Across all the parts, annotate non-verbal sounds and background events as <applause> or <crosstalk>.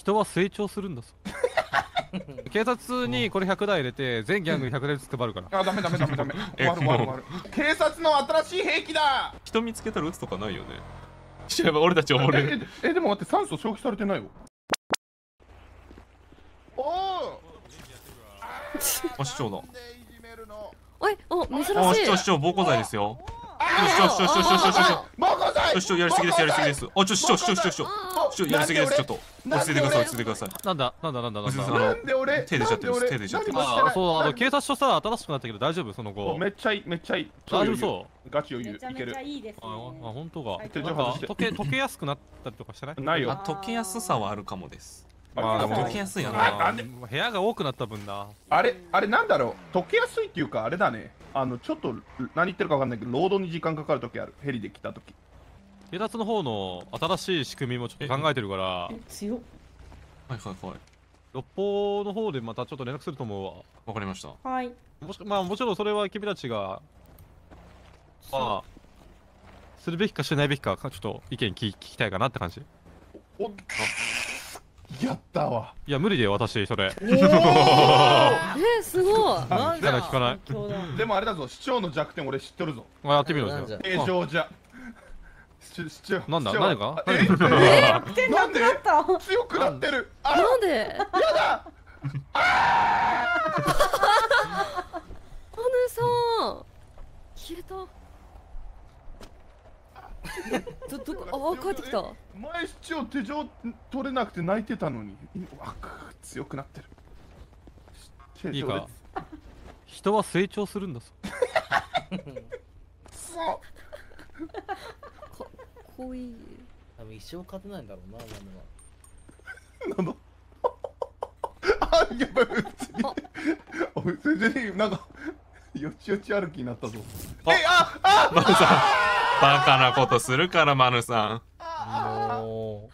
人は成長するんだぞ。<laughs> 警察にこれ100台入れて全ギャングに100台ずつ配るから。あダメダメダメダメ。え <laughs> 終わる終わる終わる。警察の新しい兵器だ。人見つけたら撃つとかないよね。やばい俺たち溺れる。えええでも待って酸素消費されてないよおおあ市長だいじめるの？おいお珍しい。あ市長市長暴行罪ですよ。市長市長市長市長市長市長やりすぎですやりすぎですあちょ市長市長市長市長あ市長やりすぎです。ちょっと落ち着いてください落ち着いてください。なんだなんだなんだなんだ。なんで俺手出ちゃってる手出ちゃってる何もしてない。あそうあの警察署さ新しくなったけど大丈夫？その後おめっちゃいいめっちゃいい。大丈夫？そうガチ余裕いける。ちゃいいですね。ああ本当か。はいなんか溶け溶けやすくなったりとかしてない？ないよ。あ溶けやすさはあるかもです。まあでも溶けやすいやあななんで？部屋が多くなった分だ。あれあれなんだろう？溶けやすいっていうかあれだね。あのちょっと何言ってるかわかんないけどロードに時間かかる時ある。ヘリで来た時警察の方の新しい仕組みもちょっと考えてるから。え強っ。はいはいはい。六法の方でまたちょっと連絡すると思うわわかりました。はい。もしまあもちろんそれは君たちがまあするべきかしないべきかちょっと意見聞聞きたいかなって感じ。おやったわ。いや無理で私それ。お <laughs> えすごい。聞かない聞かない。でもあれだぞ市長の弱点俺知ってるぞ。まあやってみろなんじゃじゃあ正常じゃなんだ？何がえ？手なでなんくなった？強くなってる。あなんで？やだ！ハヌさん消えた。どどこ？あ <laughs> 帰ってきた。前市長手錠取れなくて泣いてたのに。あく強くなってる。いいか？人は成長するんだぞ。そ <laughs> うこういい。多分一生勝てないんだろうな今のは。なんだ？あやばい普通に。おい全然なんかよちよち歩きになったぞ。あ。えああマヌさんバカなことするからマヌさんも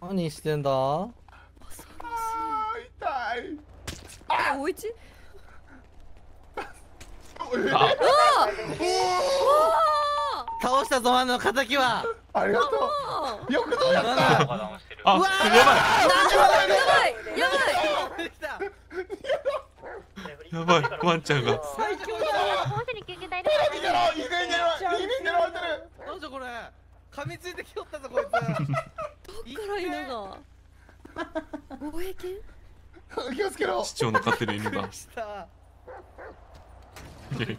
う何してんだあ痛いあおいちえあ倒したぞあの敵はありがとあうよくどうやった？あやばい。やばい。やばい。やばい。ワンちゃんが最強だ本社に救急隊で逃げろ逃げろ逃げろ逃げろ逃げろなんじゃこれ噛みつい。てきよったぞこい。つどっから犬が防衛犬気をつけろ市長の飼ってる犬が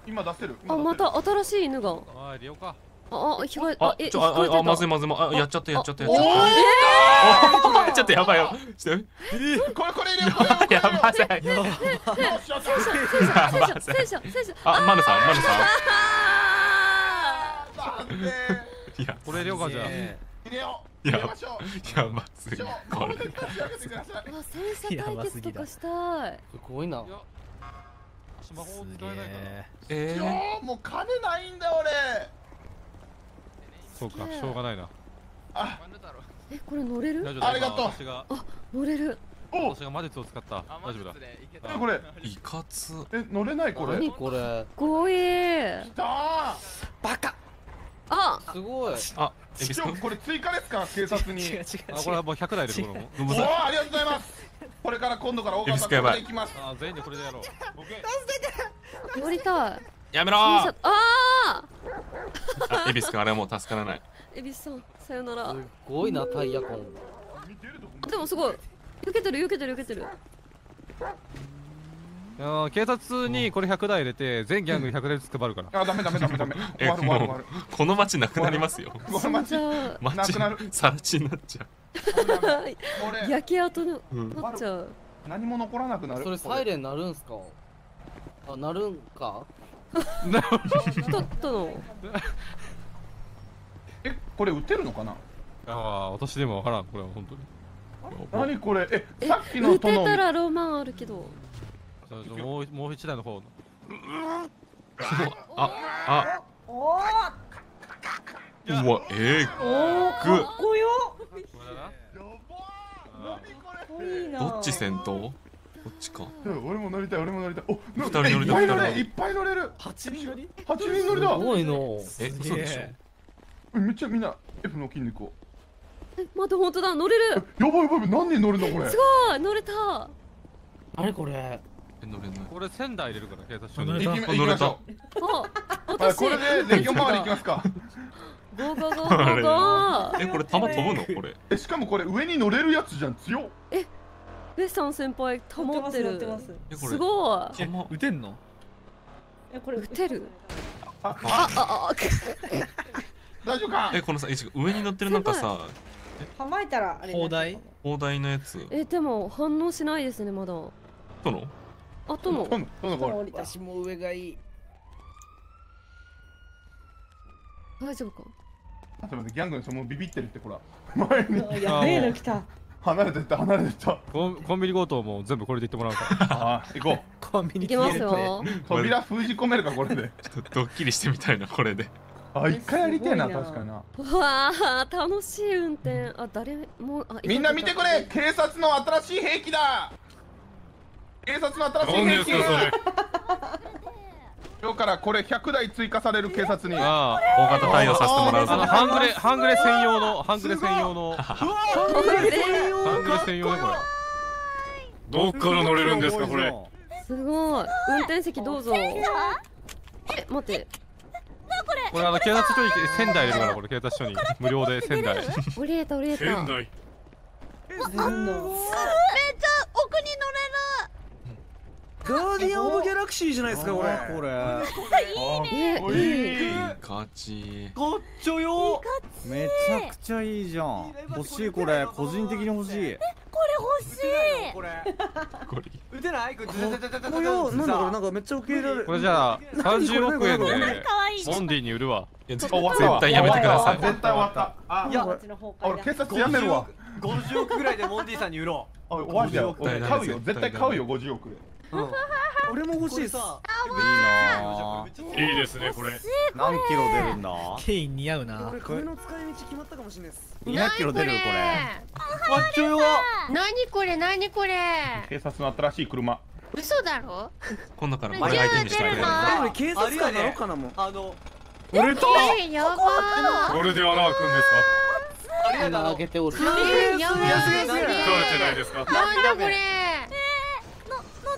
今出せるあまた新しい。犬がおい。リオかああひがあえちょあああまずいまずい。まあやっちゃったやっちゃったやっちゃっおた <laughs> ちょっとやばいよ。ちょっと。ーこれこれこれやばい。やばい。よしよしよし戦車戦車戦車あマヌさんマヌさあなんいや。これリオかじゃあ。ね入れよう。いや入れましょう。やばすぎこれ。守り勝ち上げてください。ーあ戦車対決とかしたい。すごいな。いや。スマホ使えないからえー、市長もう金ないんだよ俺そうかしょうがないな。あ。えこれ乗れる？大丈夫だ。ありがとう。今私が乗れる。お。私が魔術を使った。大丈夫だ。えこれ。いかつ。え乗れないこれ。何これ？ごえきたー。バカ。あ。すごい。あエビ市ス君長これ追加ですか？警察に。<laughs> 違う違うあこれはもう100台でこの？もおごめんなさい。ーありがとうございます。これから今度から大川さんこれで行きます。あ全員でこれでやろう。乗りたい。やめろ戦車ーああエビス君あれはもう助からない。ーエビスさんさよなら。すごいなタイヤコン。あでもすごい。避けてる避けてる避けてる。いやー警察にこれ100台入れて全ギャングに100台ずつ配るから。<laughs> あダメダメダメダメ。終えわる終わる終もわる。うこの街なくなりますよ。この街じゃあ街なくなる。さら地になっちゃこれ焼け跡のなっちゃう。何も残らなくなる？それ。サイレン鳴るんすか？あ鳴るんか？とったの。えこれ撃てるのかな？ああ私でもわからんこれは本当に。何これ？ええさっきの撃て殿たらロマンあるけど。もうもう一台の方の。ああ。おーうわえおーかっこよ。これだなやばー。何こかっこいいなー、どっち先頭？こっちか。れ俺も乗りたい俺も乗りたい。お二人乗りだいっぱい乗れいっぱい乗れる。八人乗り？8人乗りだ。すごいのえ。嘘でしょ。めっちゃみんな F の筋肉を。え待って本当だ乗れる。やばいやばい何人乗るのこれ？すごい乗れた。あれこれ。え乗れない。これ仙台入れるから警察署あ乗れに乗れた。あこれでレギオン周り行きますか。ゴーゴーゴーゴーゴー。えこれ弾飛ぶの？これ。えしかもこれ上に乗れるやつじゃん強っレッサン先輩保ってる。乗ってますごい。弾撃てんの？えこれ撃てる？ああああ <laughs> 大丈夫か？えこのさ上に乗ってるなんかさ構えたらあれ砲台？砲台のやつ。えでも反応しないですねまだ。との？あとも今度今度これ。降りた。私も上がいい。大丈夫か？あちょっと待ってギャングの人もうビビってるってほら。前に。あやべえの来た離れてった離れてった。コンコンビニ強盗も全部これで言ってもらうから。ああ行こ <laughs> コンビニ。いけますよ。う扉封じ込めるかこれで。ちょっとドッキリしてみたいなこれで。あ一回やりてえな確かにな。うわあ楽しい運転。あ誰もあみんな見てくれ警察の新しい兵器だ。警察の新しい兵器今日からこれ100台追加される警察にあ大型対応させてもらうああのぞ半グレ半グレ専用の半グレ専用の。半グレ専用ねこれ。どっから乗れるんですかこれ？すごい。運転席どうぞ。え待って。これ。あの警察署に仙台入れるからこれ。警察署に。無料で仙台。降りれた降りれた。仙台。なんだガーディアン・オブ・ギャラクシーじゃないですかこれ。これいいいいガチごっちょよ。めちゃくちゃいいじゃん。欲しいこれ。個人的に欲しい。これこれ。撃てない？これ。よ。なんだこれ。なんかめっちゃ受け入れられる。これじゃあ30億円で。モンディに売るわ。絶対やめてください。絶対終わった。あいや俺警察やめるわ。50億ぐらいでモンディさんに売ろあ終わりだよ50億俺買うよ。絶対買うよ50億で俺も欲しいさ。いいないいですねこれ。何キロ出るんだ？ケイン似合うなこれ。金の使い道決まったかもしれ。ないです200キロ出るこれ。ごっちょよ何これ。何これ。警察の新しい車。嘘だろ？今度からこれ相手にしてくれる。じゃあ俺警察官なのかなもんあの俺とえやばこれ。で穴開くんですかありがとう開けておるやばい安い安い取れ。てないですかなんだこれ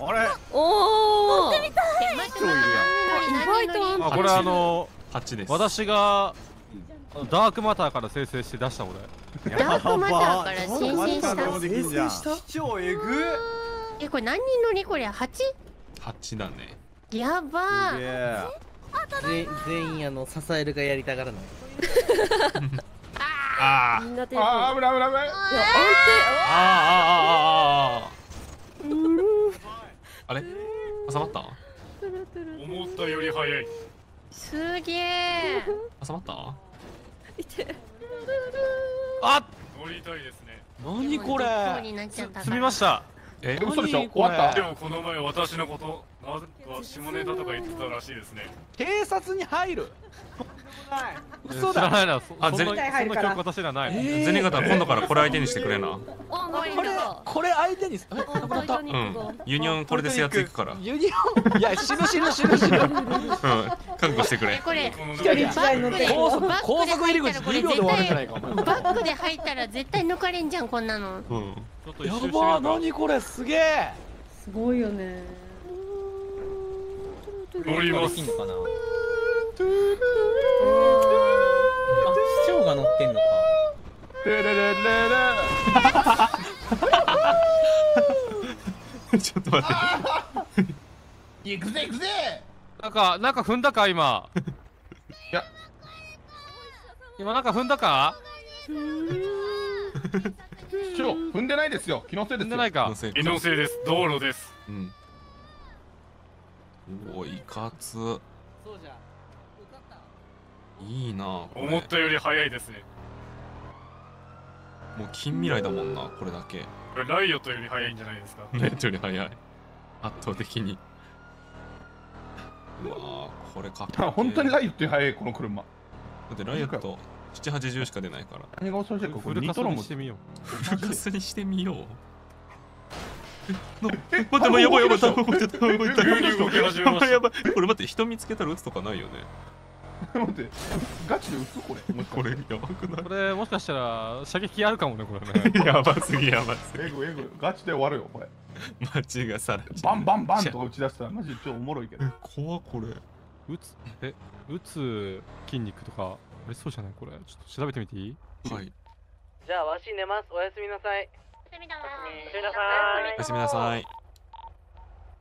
あれ？おおえ待って超いるやん何何何何あこれあの8です。私がダークマターから生成して出したこれダークマターからした。超えぐえこれ何人乗りこれ？8? 8だね。やば。全全員あの支えるがやりたがらない。<laughs> あみんな抵あー抗危ない危ない危ない。いやあああああああああれ？挟まった？思ったより早い。すげえ。挟まった？あ乗りたいですね。何これ？そうになっちゃった積みました。え嘘でしょ？何これ？終わった？でもこの前私のことなぜか下ネタとか言ってたらしいですね。警察に入る知らないな。そあそんなそ全んな記憶私らない。ゼニガタ今度からこれ相手にしてくれな。これこれ相手にう。ん。ユニオンこれで制圧いくから。うんユニオン？いや死ぬ死ぬ死ぬ死ぬ。覚悟してくれ。えこれ一人一台乗って。高速バックで高速入り口2秒で終わるんじゃないかバックで入ったら絶対抜かれんじゃんこんなの。うん。やば何これすげえ。すごいよね。乗ります。できんのかなあ市長が乗ってんのか。テレレレレちょっと待って行くぜ行くぜなんかなんか踏んだか今いや今なんか踏んだか？市長踏んでないですよ。気のせいですよ。踏んでないか？のせい気のせいです。道路です。うん。おおいかつ。そうじゃいいな思ったより早いですね。もう近未来だもんなこれだけ。これライオットより早いんじゃないですか？ネットより早い。圧倒的に。うわーこれかっこいい本当にライオって早いこの車。だってライオット780しか出ないから。何が恐ろしいかこフルカスれニトロしてみよう。フルカスにしてみよう。待って待ってやばいやばいやばいやばいやばいやばいやばいこれ待って人見つけたら撃つとかないよね <laughs> 待ってガチで撃つこれもしかして。これやばくなこれもしかしたら射撃あるかもねこれね。い <laughs> やばすぎやばすえぐいえぐい。ガチで終わるよこれぎ街がさらバンバンバンとか打ち出したらマジでちょっとおもろいけど。え怖っこれ。打つえ打つ筋肉とかありそうじゃないこれ。ちょっと調べてみていい？はい。じゃあわし寝ます。おやすみなさい。おやすみな。さおやすみなさい。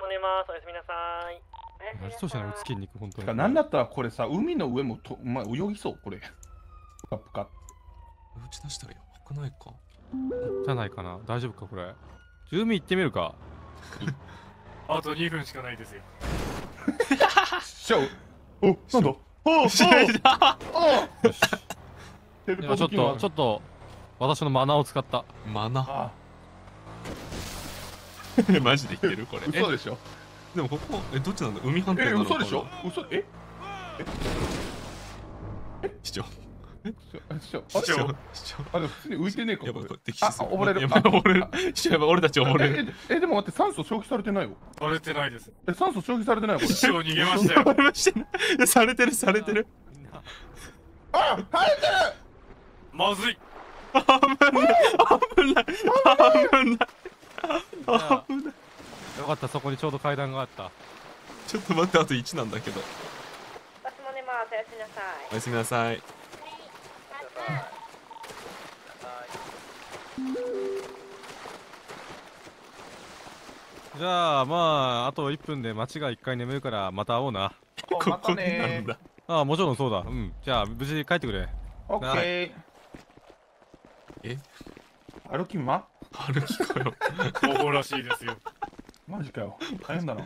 寝ますおやすみなさいありそうじゃない打つ筋肉本当に。てかなんだったらこれさ海の上もと、まあ、泳ぎそうこれ。プカプカ打ち出したらやばくないか？じゃないかな。大丈夫かこれ。海行ってみるか。<laughs> あと2分しかないですよ。しゃおおなんだ？おおちょっとちょっっと私のマナーを使ったマナあマジで言ってるこれえ嘘でしょでもここえどっちなんだ？海反対えな？の嘘でしょ？嘘？え？市長。市長。あ市長。市長。あでも普通に浮いてねえかやばい溺れる。やばい溺れる。市長やばい俺たち溺れる。えええでも待って酸素消費されてないよ。されてないです。え酸素消費されてないよこれ。師匠逃げましたよ。<laughs> 溺れましたね。されてるされてる。あ生えてる。まずい。危ない。危ない。危ない。危ないよかったそこにちょうど階段があった。ちょっと待ってあと1なんだけど。私も寝ますおやすみなさい。おやすみなさい。じゃあまああと1分で街が1回眠るからまた会おうな。ここになたねんだああもちろんそうだ。うん。じゃあ無事帰ってくれ。オッケーえ？歩きま？歩きかよ。<laughs> 方法らしいですよマジかよ。大変だな。